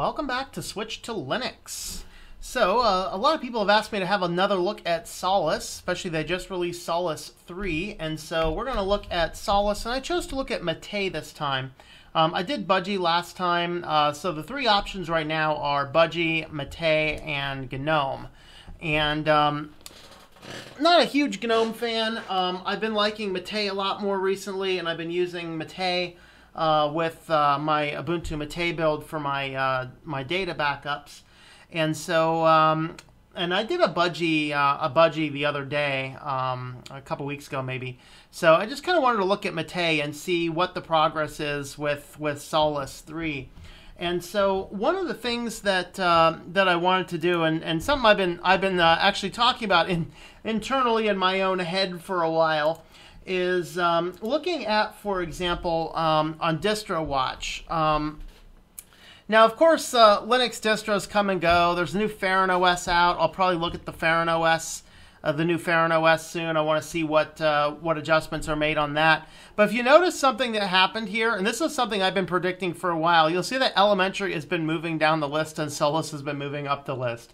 welcome back to Switch to Linux. So, uh, a lot of people have asked me to have another look at Solus, especially they just released Solus 3, and so we're going to look at Solus, and I chose to look at Mate this time. Um, I did Budgie last time, uh, so the three options right now are Budgie, Mate, and GNOME. And um, not a huge GNOME fan. Um, I've been liking Mate a lot more recently, and I've been using Mate uh, with uh, my Ubuntu Mate build for my uh, my data backups, and so um, and I did a budgie uh, a budgie the other day, um, a couple weeks ago maybe. So I just kind of wanted to look at Mate and see what the progress is with with Solus three. And so one of the things that uh, that I wanted to do, and, and something I've been I've been uh, actually talking about in, internally in my own head for a while, is um, looking at, for example, um, on DistroWatch. Um, now, of course, uh, Linux distros come and go. There's a new Feren OS out. I'll probably look at the Feren OS, uh, the new Feren OS soon. I want to see what uh, what adjustments are made on that. But if you notice something that happened here, and this is something I've been predicting for a while, you'll see that Elementary has been moving down the list and Solus has been moving up the list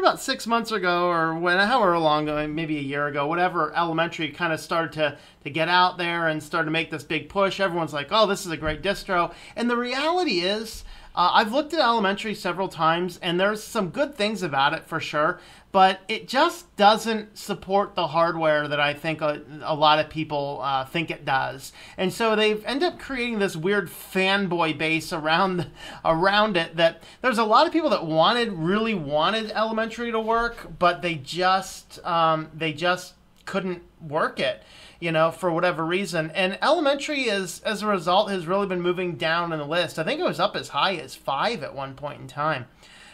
about six months ago, or when, however long, maybe a year ago, whatever, elementary kind of started to, to get out there and started to make this big push. Everyone's like, oh, this is a great distro. And the reality is, uh, I've looked at elementary several times, and there's some good things about it for sure but it just doesn't support the hardware that I think a, a lot of people uh, think it does. And so they've ended up creating this weird fanboy base around around it. That there's a lot of people that wanted, really wanted Elementary to work, but they just um, they just couldn't work it you know, for whatever reason. And Elementary is, as a result, has really been moving down in the list. I think it was up as high as five at one point in time.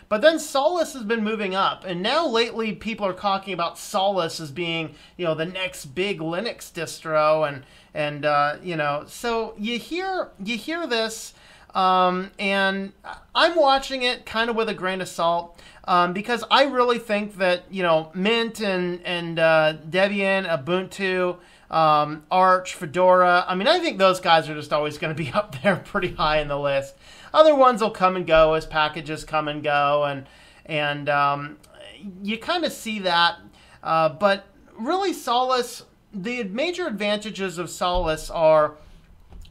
But then Solus has been moving up, and now lately people are talking about Solus as being, you know, the next big Linux distro, and and uh, you know, so you hear you hear this, um, and I'm watching it kind of with a grain of salt. Um, because I really think that you know Mint and and uh, Debian, Ubuntu, um, Arch, Fedora. I mean, I think those guys are just always going to be up there pretty high in the list. Other ones will come and go as packages come and go, and and um, you kind of see that. Uh, but really, Solus, the major advantages of Solus are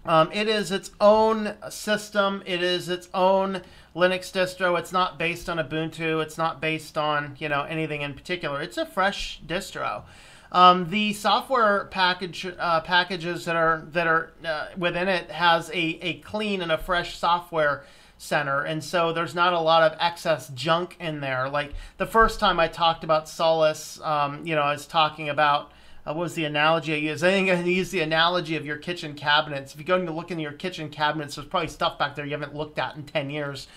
um, it is its own system. It is its own Linux distro. It's not based on Ubuntu. It's not based on you know anything in particular. It's a fresh distro. Um, the software package uh, packages that are that are uh, within it has a, a clean and a fresh software center, and so there's not a lot of excess junk in there. Like the first time I talked about Solus, um, you know, I was talking about. Uh, what was the analogy I used? I think I used the analogy of your kitchen cabinets. If you go to look in your kitchen cabinets, there's probably stuff back there you haven't looked at in 10 years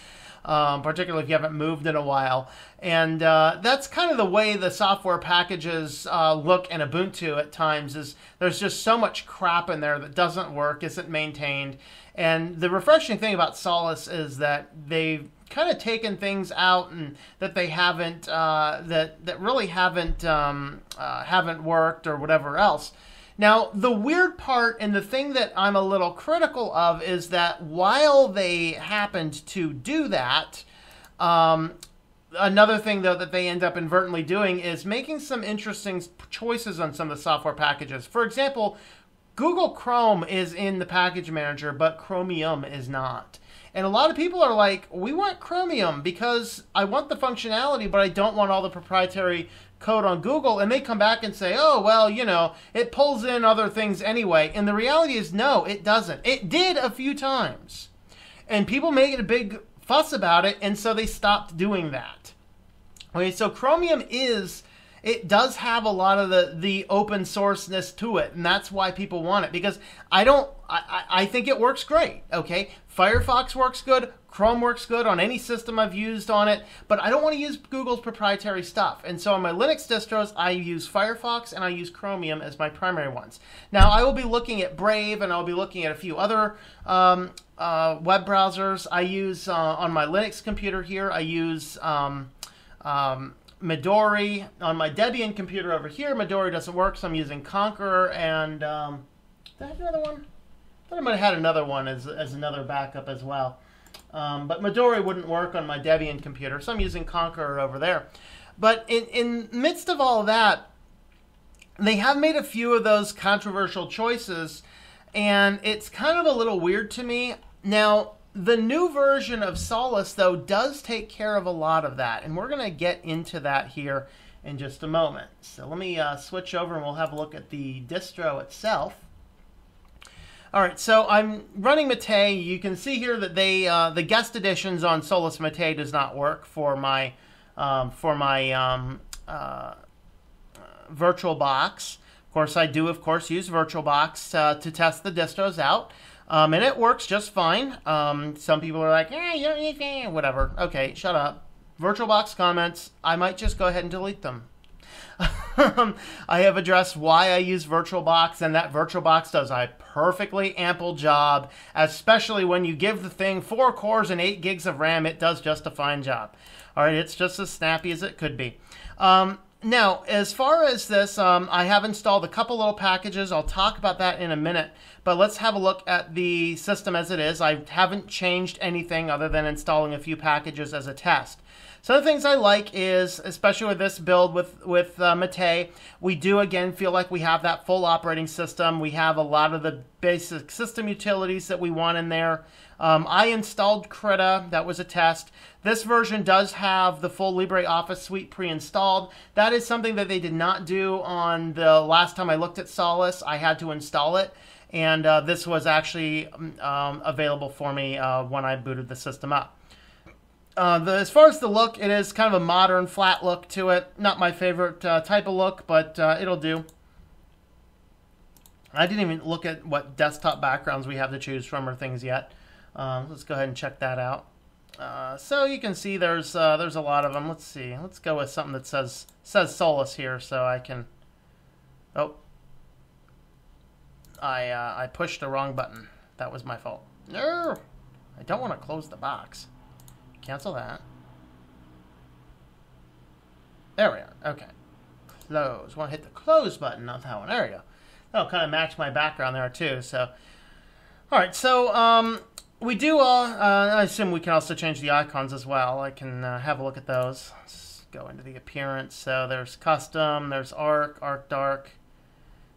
um, particularly if you haven't moved in a while. And uh, that's kind of the way the software packages uh, look in Ubuntu at times. Is there's just so much crap in there that doesn't work, isn't maintained. And the refreshing thing about Solus is that they've kind of taken things out and that they haven't uh, that that really haven't um, uh, haven't worked or whatever else. Now, the weird part and the thing that I'm a little critical of is that while they happened to do that, um, another thing though that they end up inadvertently doing is making some interesting choices on some of the software packages. For example, Google Chrome is in the package manager, but Chromium is not. And a lot of people are like, we want Chromium because I want the functionality, but I don't want all the proprietary code on Google and they come back and say, oh, well, you know, it pulls in other things anyway. And the reality is, no, it doesn't. It did a few times. And people made a big fuss about it, and so they stopped doing that. Okay, so Chromium is it does have a lot of the the open sourceness to it, and that's why people want it. Because I don't, I, I think it works great. Okay, Firefox works good, Chrome works good on any system I've used on it, but I don't want to use Google's proprietary stuff. And so on my Linux distros, I use Firefox and I use Chromium as my primary ones. Now I will be looking at Brave and I'll be looking at a few other um, uh, web browsers. I use uh, on my Linux computer here. I use um, um, Midori on my Debian computer over here. Midori doesn't work, so I'm using Konqueror and um, did I have another one? I I might have had another one as, as another backup as well. Um, but Midori wouldn't work on my Debian computer, so I'm using Konqueror over there. But in in midst of all of that, they have made a few of those controversial choices, and it's kind of a little weird to me. Now, the new version of Solus, though, does take care of a lot of that, and we're going to get into that here in just a moment. So let me uh, switch over and we'll have a look at the distro itself. All right, so I'm running Mate. You can see here that they uh, the guest editions on Solus Mate does not work for my um, for my um, uh, VirtualBox. Of course, I do, of course, use VirtualBox uh, to test the distros out. Um, and it works just fine. Um, some people are like, eh, you don't need whatever. Okay, shut up. VirtualBox comments, I might just go ahead and delete them. I have addressed why I use VirtualBox, and that VirtualBox does a perfectly ample job, especially when you give the thing four cores and eight gigs of RAM. It does just a fine job. All right, it's just as snappy as it could be. Um, now, as far as this, um, I have installed a couple little packages. I'll talk about that in a minute, but let's have a look at the system as it is. I haven't changed anything other than installing a few packages as a test. Some of the things I like is, especially with this build with with uh, Mate, we do again feel like we have that full operating system. We have a lot of the basic system utilities that we want in there. Um, I installed Krita. That was a test. This version does have the full LibreOffice suite pre-installed. That is something that they did not do on the last time I looked at Solus. I had to install it, and uh, this was actually um, available for me uh, when I booted the system up. Uh, the, as far as the look, it is kind of a modern, flat look to it. Not my favorite uh, type of look, but uh, it'll do. I didn't even look at what desktop backgrounds we have to choose from or things yet. Um, let's go ahead and check that out. Uh, so you can see there's uh, there's a lot of them. Let's see. Let's go with something that says says Solus here, so I can. Oh, I uh, I pushed the wrong button. That was my fault. No, I don't want to close the box. Cancel that. There we are. Okay. Close. Want to hit the close button on that one. There we go. That'll kind of match my background there too. So, all right. So, um, we do, uh, uh, I assume we can also change the icons as well. I can uh, have a look at those. Let's go into the appearance. So there's custom, there's arc, arc dark.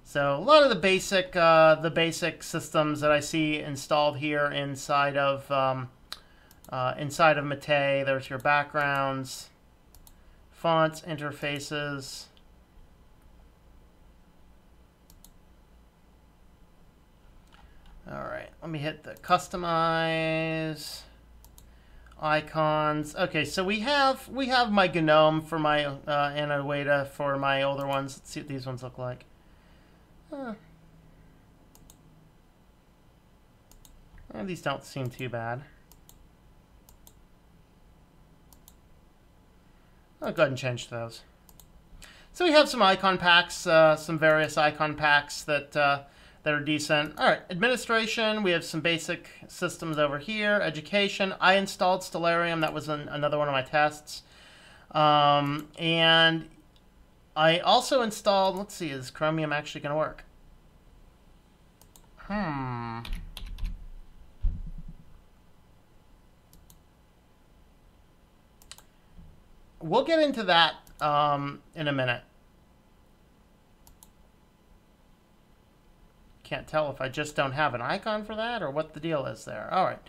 So a lot of the basic, uh, the basic systems that I see installed here inside of, um, uh, inside of Mate. There's your backgrounds, fonts, interfaces. All right, let me hit the customize icons. Okay, so we have we have my GNOME for my uh, Anoeta for my older ones. Let's see what these ones look like. Huh. these don't seem too bad. I'll go ahead and change those. So we have some icon packs, uh, some various icon packs that uh, that are decent. All right, administration, we have some basic systems over here. Education, I installed Stellarium. That was an, another one of my tests. Um, and I also installed, let's see, is Chromium actually going to work? Hmm. We'll get into that um, in a minute. Can't tell if I just don't have an icon for that or what the deal is there. All right.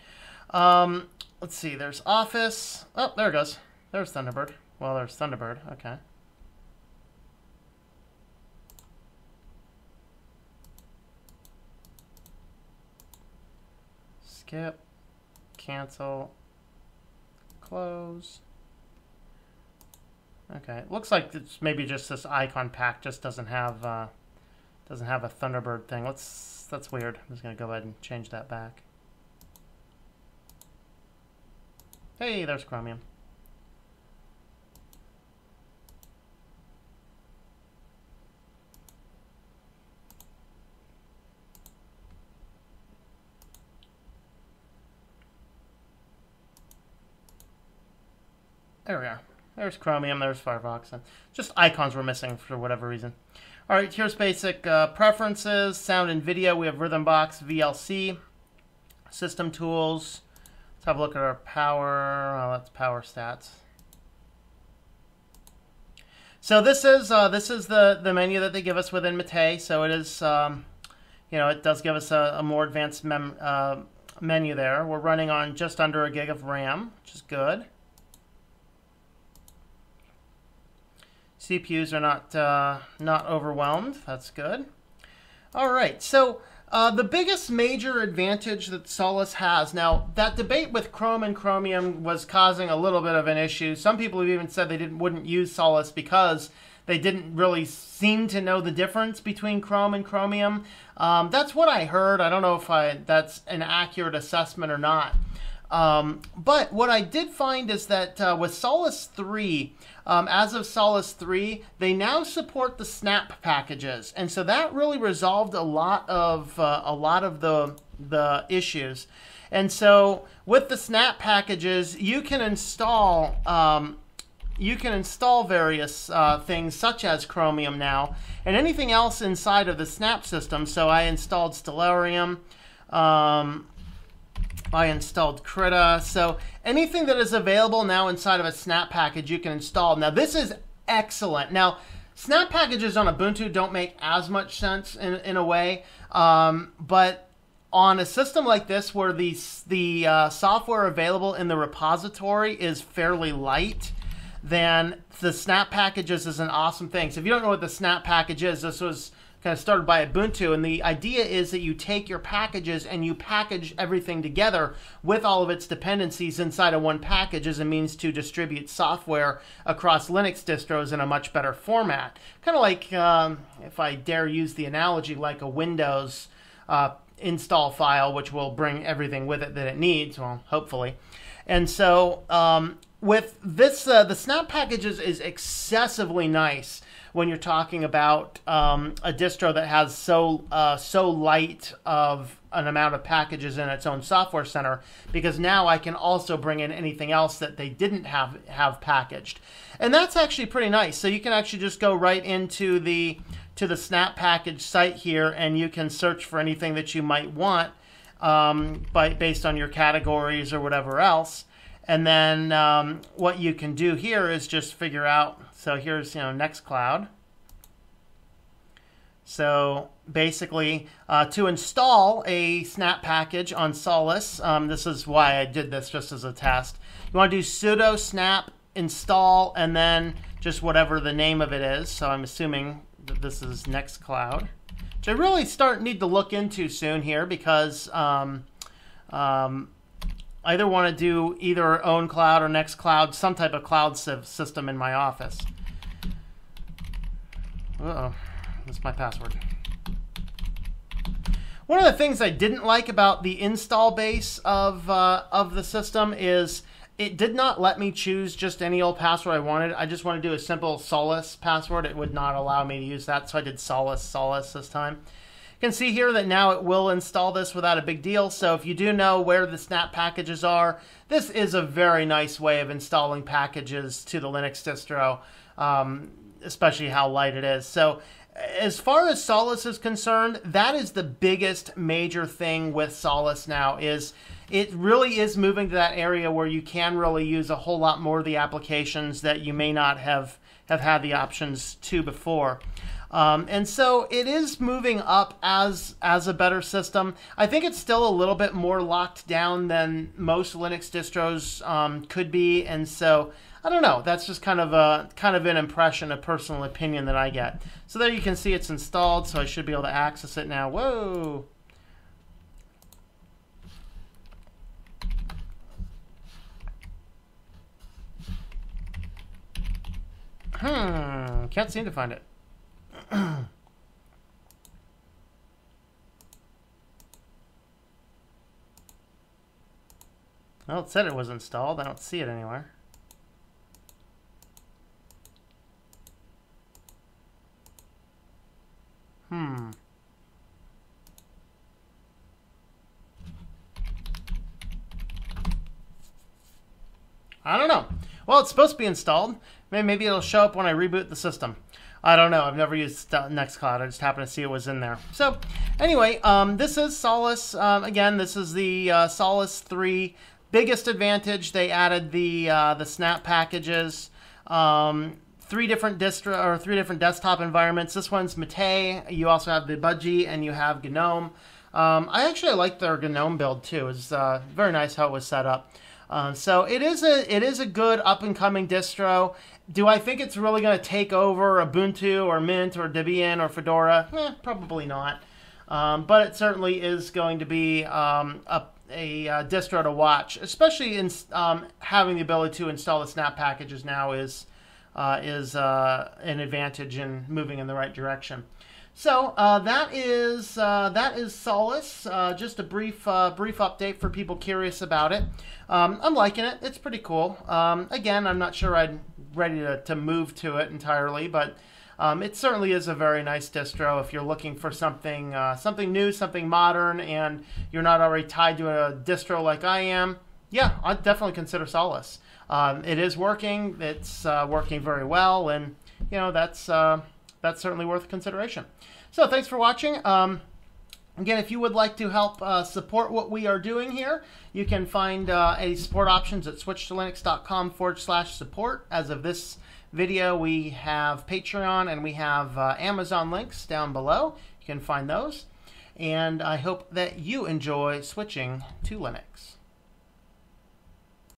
Um, let's see. There's Office. Oh, there it goes. There's Thunderbird. Well, there's Thunderbird. Okay. Skip. Cancel. Close. Okay. it Looks like it's maybe just this icon pack just doesn't have... Uh, doesn't have a Thunderbird thing. Let's that's weird. I'm just gonna go ahead and change that back. Hey, there's Chromium. There we are. There's Chromium, there's Firefox. And just icons were missing for whatever reason. All right, here's basic uh, preferences, sound and video. We have Rhythmbox, VLC, system tools. Let's have a look at our power. Oh, that's power stats. So this is uh, this is the the menu that they give us within Mate. So it is, um, you know, it does give us a, a more advanced uh, menu there. We're running on just under a gig of RAM, which is good. CPUs are not uh, not overwhelmed. That's good. All right, so uh, the biggest major advantage that Solus has now, that debate with Chrome and Chromium was causing a little bit of an issue. Some people have even said they didn't wouldn't use Solus because they didn't really seem to know the difference between Chrome and Chromium. Um, that's what I heard. I don't know if I that's an accurate assessment or not. Um, but what I did find is that uh, with Solus 3, um, as of Solus 3, they now support the snap packages, and so that really resolved a lot of uh, a lot of the the issues. And so with the snap packages, you can install um, you can install various uh, things such as Chromium now, and anything else inside of the snap system. So I installed Stellarium. Um, I installed Krita. So anything that is available now inside of a Snap package, you can install. Now this is excellent. Now Snap packages on Ubuntu don't make as much sense in, in a way, um, but on a system like this where the, the uh, software available in the repository is fairly light, then the Snap packages is an awesome thing. So if you don't know what the Snap package is, this was kind of started by Ubuntu. And the idea is that you take your packages and you package everything together with all of its dependencies inside of one package as a means to distribute software across Linux distros in a much better format. Kind of like, um, if I dare use the analogy, like a Windows uh, install file, which will bring everything with it that it needs, well, hopefully. And so um, with this, uh, the Snap packages is excessively nice when you're talking about um, a distro that has so uh, so light of an amount of packages in its own software center because now I can also bring in anything else that they didn't have have packaged. And that's actually pretty nice. So you can actually just go right into the to the snap package site here and you can search for anything that you might want um, by based on your categories or whatever else. And then um, what you can do here is just figure out so here's, you know, Nextcloud. So basically, uh, to install a snap package on Solus, um, this is why I did this just as a test. You want to do sudo snap install and then just whatever the name of it is. So I'm assuming that this is Nextcloud, which I really start need to look into soon here because um, um, either want to do either ownCloud or Nextcloud, some type of cloud system in my office. Uh-oh. That's my password. One of the things I didn't like about the install base of, uh, of the system is it did not let me choose just any old password I wanted. I just want to do a simple Solus password. It would not allow me to use that, so I did Solus Solus this time. You can see here that now it will install this without a big deal. So if you do know where the snap packages are, this is a very nice way of installing packages to the Linux distro. Um, especially how light it is. So, as far as Solus is concerned, that is the biggest major thing with Solus now is it really is moving to that area where you can really use a whole lot more of the applications that you may not have have had the options to before. Um, and so it is moving up as as a better system. I think it's still a little bit more locked down than most Linux distros um, could be, and so I don't know. That's just kind of a kind of an impression, a personal opinion that I get. So there you can see it's installed, so I should be able to access it now. Whoa. Hmm, can't seem to find it. well, it said it was installed. I don't see it anywhere. Hmm. I don't know. Well, it's supposed to be installed. Maybe it'll show up when I reboot the system. I don't know. I've never used Nextcloud. I just happened to see it was in there. So, anyway, um, this is Solus. Um, again, this is the uh, Solus 3 biggest advantage, they added the uh, the snap packages. Um, three different distro or three different desktop environments. This one's Mate. You also have the Budgie and you have GNOME. Um, I actually like their GNOME build too. It's uh, very nice how it was set up. Um, so it is a it is a good up and coming distro. Do I think it's really going to take over Ubuntu or Mint or Debian or Fedora? Eh, probably not. Um, but it certainly is going to be um, a, a, uh, distro to watch, especially in um, having the ability to install the snap packages now is uh, is uh, an advantage in moving in the right direction. So uh, that is uh, that is Solus. Uh, just a brief brief update for people curious about it. Um, I'm liking it. It's pretty cool. Um, again, I'm not sure I'm ready to, to move to it entirely, but um, it certainly is a very nice distro if you're looking for something uh, something new, something modern, and you're not already tied to a distro like I am. Yeah, I'd definitely consider Solus. Um, it is working. It's uh, working very well, and you know that's that's certainly worth consideration. So thanks for watching. Um, Again, if you would like to help uh, support what we are doing here, you can find uh, any support options at switchtolinux.com forward slash support. As of this video, we have Patreon and we have uh, Amazon links down below. You can find those. And I hope that you enjoy switching to Linux.